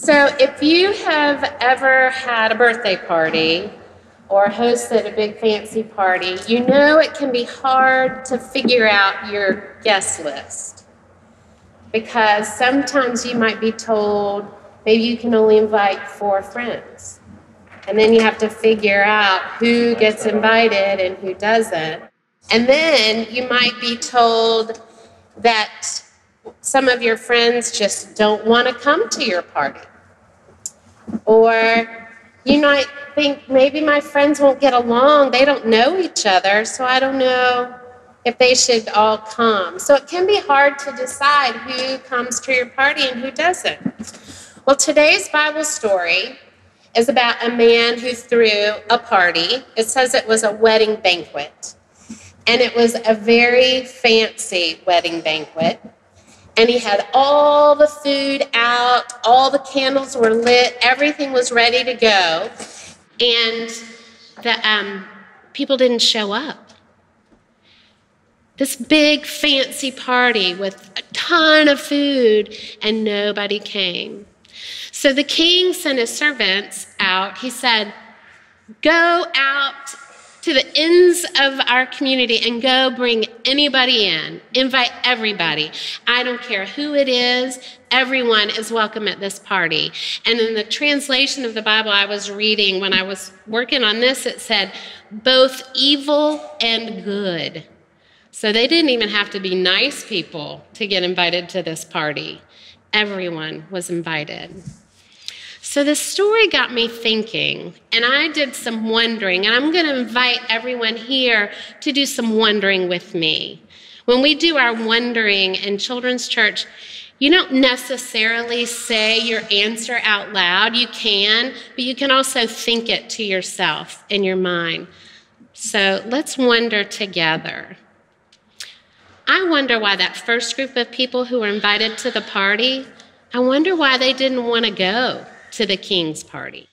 So, if you have ever had a birthday party or hosted a big fancy party, you know it can be hard to figure out your guest list. Because sometimes you might be told maybe you can only invite four friends. And then you have to figure out who gets invited and who doesn't. And then you might be told that some of your friends just don't want to come to your party. Or you might think maybe my friends won't get along. They don't know each other, so I don't know if they should all come. So it can be hard to decide who comes to your party and who doesn't. Well, today's Bible story is about a man who threw a party. It says it was a wedding banquet. And it was a very fancy wedding banquet and he had all the food out, all the candles were lit, everything was ready to go, and the um, people didn't show up. This big fancy party with a ton of food, and nobody came. So the king sent his servants out. He said, Go out to the ends of our community and go bring anybody in. Invite everybody. I don't care who it is, everyone is welcome at this party. And in the translation of the Bible I was reading when I was working on this, it said both evil and good. So they didn't even have to be nice people to get invited to this party. Everyone was invited. So the story got me thinking, and I did some wondering, and I'm going to invite everyone here to do some wondering with me. When we do our wondering in children's church, you don't necessarily say your answer out loud. You can, but you can also think it to yourself in your mind. So let's wonder together. I wonder why that first group of people who were invited to the party, I wonder why they didn't want to go to the king's party.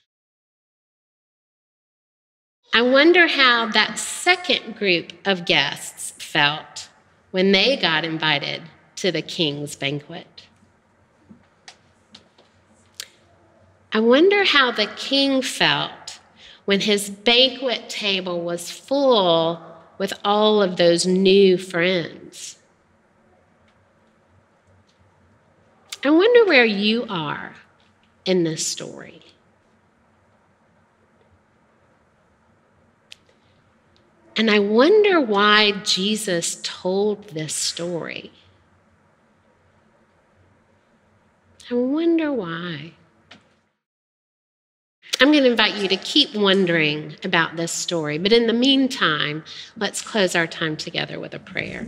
I wonder how that second group of guests felt when they got invited to the king's banquet. I wonder how the king felt when his banquet table was full with all of those new friends. I wonder where you are in this story. And I wonder why Jesus told this story. I wonder why. I'm going to invite you to keep wondering about this story, but in the meantime, let's close our time together with a prayer.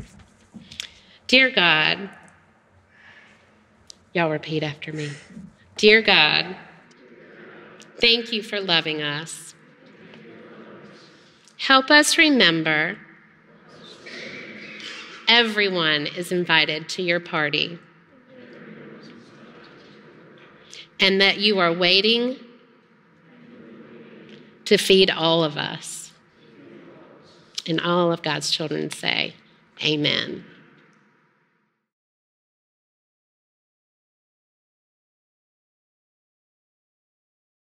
Dear God, y'all repeat after me. Dear God, thank you for loving us. Help us remember everyone is invited to your party and that you are waiting to feed all of us. And all of God's children say, Amen.